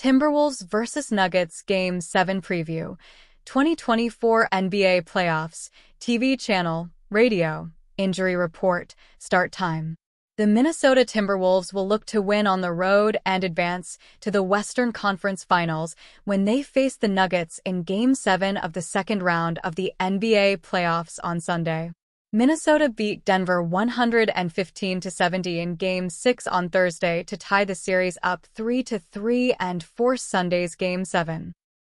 Timberwolves vs. Nuggets Game 7 Preview 2024 NBA Playoffs TV Channel Radio Injury Report Start Time The Minnesota Timberwolves will look to win on the road and advance to the Western Conference Finals when they face the Nuggets in Game 7 of the second round of the NBA Playoffs on Sunday. Minnesota beat Denver 115 to 70 in Game 6 on Thursday to tie the series up 3 to 3 and force Sunday's Game 7.